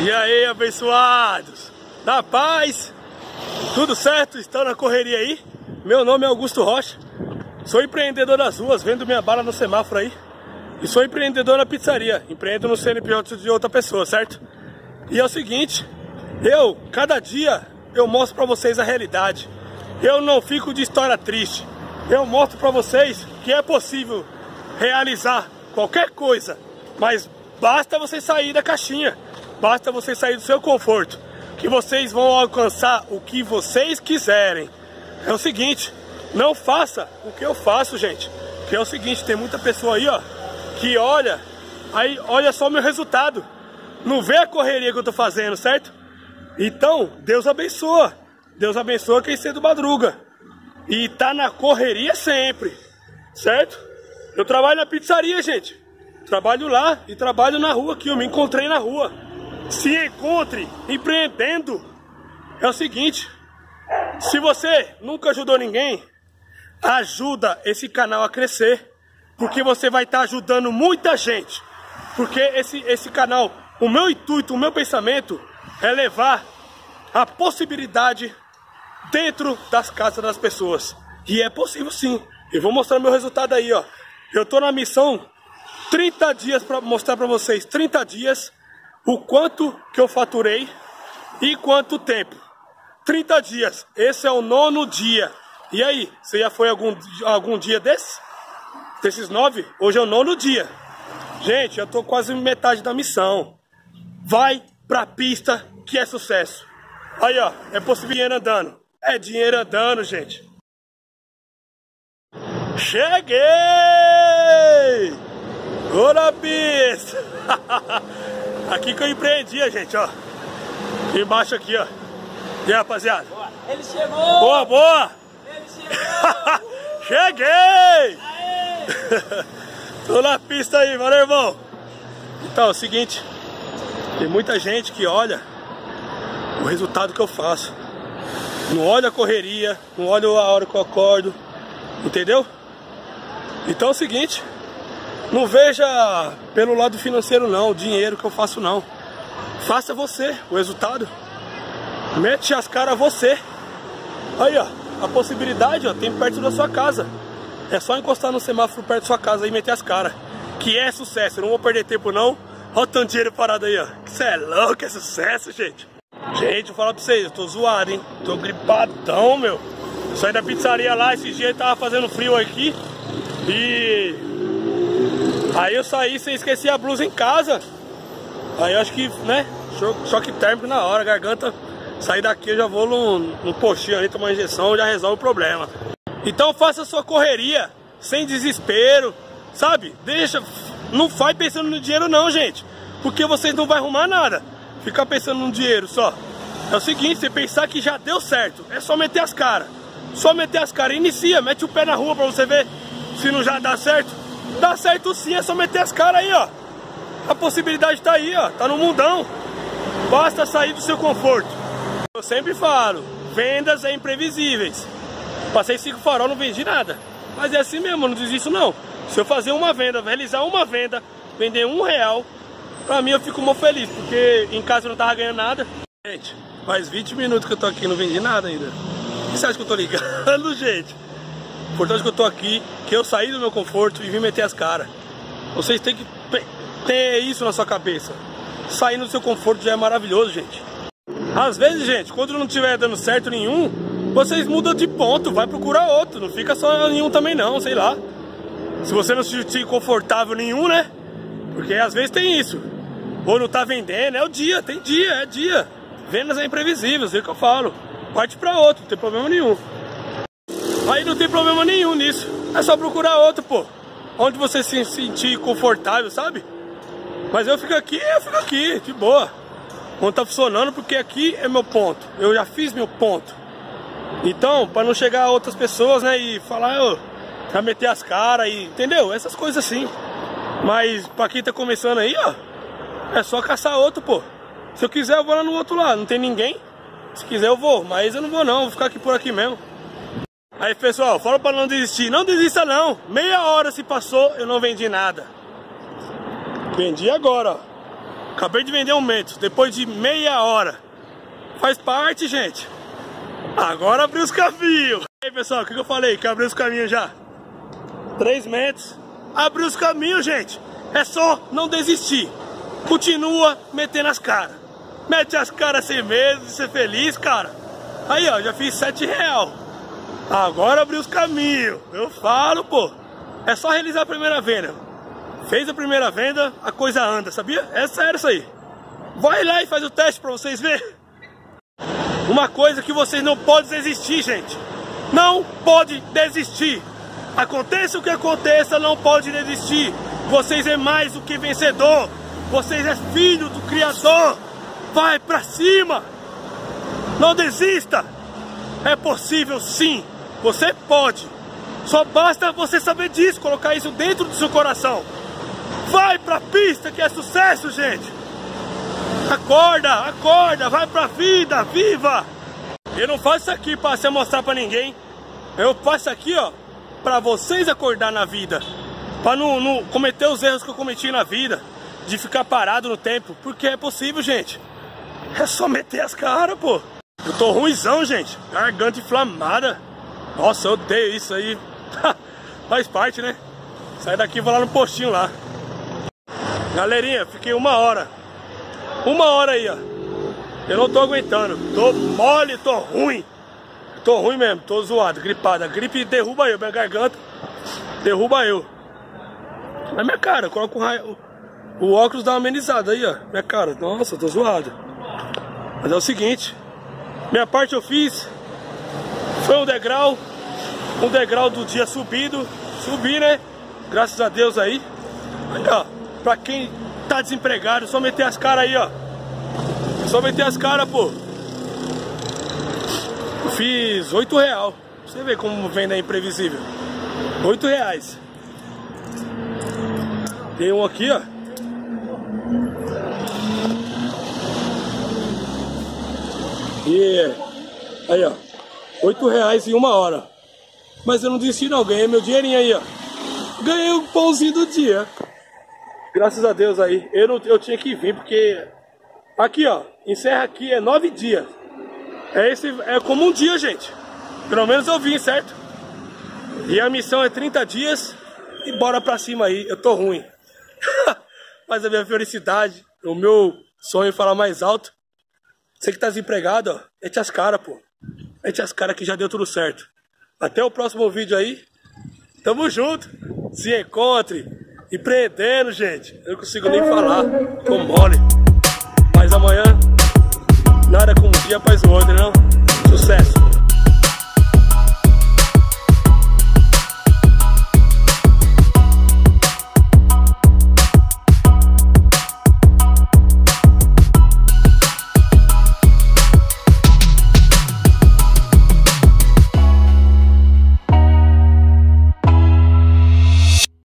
E aí, abençoados? Da paz? Tudo certo? Estão na correria aí? Meu nome é Augusto Rocha. Sou empreendedor das ruas, vendo minha bala no semáforo aí. E sou empreendedor na pizzaria. Empreendo no CNPJ de outra pessoa, certo? E é o seguinte, eu, cada dia, eu mostro pra vocês a realidade. Eu não fico de história triste. Eu mostro pra vocês que é possível realizar qualquer coisa. Mas basta você sair da caixinha. Basta você sair do seu conforto, que vocês vão alcançar o que vocês quiserem. É o seguinte, não faça o que eu faço, gente. Que é o seguinte, tem muita pessoa aí, ó, que olha, aí olha só o meu resultado. Não vê a correria que eu tô fazendo, certo? Então, Deus abençoa. Deus abençoa quem cedo madruga. E tá na correria sempre, certo? Eu trabalho na pizzaria, gente. Trabalho lá e trabalho na rua aqui. Eu me encontrei na rua se encontre empreendendo. É o seguinte, se você nunca ajudou ninguém, ajuda esse canal a crescer, porque você vai estar tá ajudando muita gente. Porque esse, esse canal, o meu intuito, o meu pensamento é levar a possibilidade dentro das casas das pessoas. E é possível sim. Eu vou mostrar meu resultado aí, ó. Eu tô na missão 30 dias para mostrar para vocês, 30 dias o quanto que eu faturei e quanto tempo. 30 dias, esse é o nono dia. E aí, você já foi algum, algum dia desses? Desses nove? Hoje é o nono dia. Gente, eu tô quase metade da missão. Vai pra pista que é sucesso. Aí, ó, é possível dinheiro andando. É dinheiro andando, gente. Cheguei! Ô na pista! Aqui que eu empreendia, gente, ó. Aqui embaixo aqui, ó. E aí, rapaziada? Ele chegou! Boa, boa! Ele chegou! Cheguei! Tô na pista aí, valeu, irmão! Então, é o seguinte. Tem muita gente que olha o resultado que eu faço. Não olha a correria, não olha a hora que eu acordo, entendeu? Então é o seguinte, não veja pelo lado financeiro não, o dinheiro que eu faço não. Faça você o resultado. Mete as caras você. Aí ó, a possibilidade ó, tem perto da sua casa. É só encostar no semáforo perto da sua casa e meter as caras. Que é sucesso, eu não vou perder tempo não. Olha o tanto dinheiro parado aí, ó. Isso é louco, é sucesso, gente. Gente, vou falar pra vocês, eu tô zoado, hein? Tô gripadão, meu. Saí da pizzaria lá, esses dias tava fazendo frio aqui. E Aí eu saí sem esquecer a blusa em casa. Aí eu acho que, né, choque, térmico na hora, garganta. Sair daqui eu já vou no, no postinho ali, tomar injeção, já resolve o problema. Então faça a sua correria, sem desespero, sabe? Deixa, não vai pensando no dinheiro não, gente. Porque vocês não vão arrumar nada. Ficar pensando no dinheiro só. É o seguinte, você pensar que já deu certo, é só meter as caras. Só meter as caras, inicia, mete o pé na rua pra você ver se não já dá certo. Dá certo sim, é só meter as caras aí, ó. A possibilidade tá aí, ó. Tá no mundão. Basta sair do seu conforto. Eu sempre falo, vendas é imprevisíveis. Passei cinco farol, não vendi nada. Mas é assim mesmo, não desisto não. Se eu fazer uma venda, realizar uma venda, vender um real, pra mim eu fico muito feliz, porque em casa eu não tava ganhando nada. Gente, faz 20 minutos que eu tô aqui, não vendi nada ainda. O que você acha que eu tô ligando, gente? importante que eu tô aqui, que eu saí do meu conforto e vim meter as caras. Vocês têm que ter isso na sua cabeça. Sair do seu conforto já é maravilhoso, gente. Às vezes, gente, quando não estiver dando certo nenhum, vocês mudam de ponto, vai procurar outro. Não fica só nenhum também não, sei lá. Se você não se sentir confortável nenhum, né? Porque às vezes tem isso. Ou não tá vendendo, é o dia, tem dia, é dia. Vendas é imprevisível, sei o que eu falo. Parte pra outro, não tem problema nenhum. Aí não tem problema nenhum nisso. É só procurar outro, pô. Onde você se sentir confortável, sabe? Mas eu fico aqui, eu fico aqui, de boa. Quando tá funcionando, porque aqui é meu ponto. Eu já fiz meu ponto. Então, para não chegar a outras pessoas, né, e falar, eu, pra meter as caras e, entendeu? Essas coisas assim. Mas pra quem tá começando aí, ó, é só caçar outro, pô. Se eu quiser, eu vou lá no outro lado, não tem ninguém. Se quiser, eu vou, mas eu não vou não, vou ficar aqui por aqui mesmo. Aí pessoal, fala para não desistir. Não desista não. Meia hora se passou, eu não vendi nada. Vendi agora, ó. Acabei de vender um Mentos, depois de meia hora. Faz parte, gente. Agora abriu os caminhos. Aí, pessoal, o que, que eu falei? Que abriu os caminhos já. Três Mentos. Abriu os caminhos, gente. É só não desistir. Continua metendo as caras. Mete as caras sem medo de ser feliz, cara. Aí, ó, já fiz sete real. Agora abriu os caminhos. Eu falo, pô. É só realizar a primeira venda. Fez a primeira venda, a coisa anda, sabia? É sério isso aí. Vai lá e faz o teste pra vocês verem. Uma coisa que vocês não podem desistir, gente. Não pode desistir. Aconteça o que aconteça, não pode desistir. Vocês é mais do que vencedor. Vocês é filho do Criador. Vai pra cima. Não desista. É possível sim. Você pode. Só basta você saber disso, colocar isso dentro do seu coração. Vai pra pista que é sucesso, gente. Acorda, acorda, vai pra vida, viva. Eu não faço isso aqui pra você mostrar pra ninguém. Eu faço aqui, ó, pra vocês acordar na vida. Pra não, não cometer os erros que eu cometi na vida. De ficar parado no tempo. Porque é possível, gente. É só meter as caras, pô. Eu tô ruimzão, gente. Garganta inflamada. Nossa, eu odeio isso aí. Faz parte, né? Sai daqui e vou lá no postinho lá. Galerinha, fiquei uma hora. Uma hora aí, ó. Eu não tô aguentando. Tô mole, tô ruim. Tô ruim mesmo, tô zoado, gripado. A gripe derruba eu, minha garganta derruba eu. Na minha cara, coloco o, raio, o óculos dá uma amenizada aí, ó. Minha cara, nossa, tô zoado. Mas é o seguinte, minha parte eu fiz. Foi um degrau, um degrau do dia subido. Subi, né? Graças a Deus aí. Aí, ó, pra quem tá desempregado, só meter as caras aí, ó. Só meter as caras, pô. Fiz 8 real. Você vê como venda é imprevisível. 8 reais. Tem um aqui, ó. E aí, ó. 8 reais em uma hora. Mas eu não desisti não, ganhei meu dinheirinho aí, ó. Ganhei o pãozinho do dia. Graças a Deus aí. Eu, não, eu tinha que vir porque... Aqui, ó. Encerra aqui, é nove dias. É, esse, é como um dia, gente. Pelo menos eu vim, certo? E a missão é 30 dias. E bora pra cima aí. Eu tô ruim. Mas a minha felicidade, o meu sonho é falar mais alto. Você que tá desempregado, ó. Mete as caras, pô. Mete as caras que já deu tudo certo. Até o próximo vídeo aí. Tamo junto. Se encontre. Empreendendo, gente. Eu não consigo nem falar. Tô mole. Mas amanhã, nada como um dia faz o outro, não?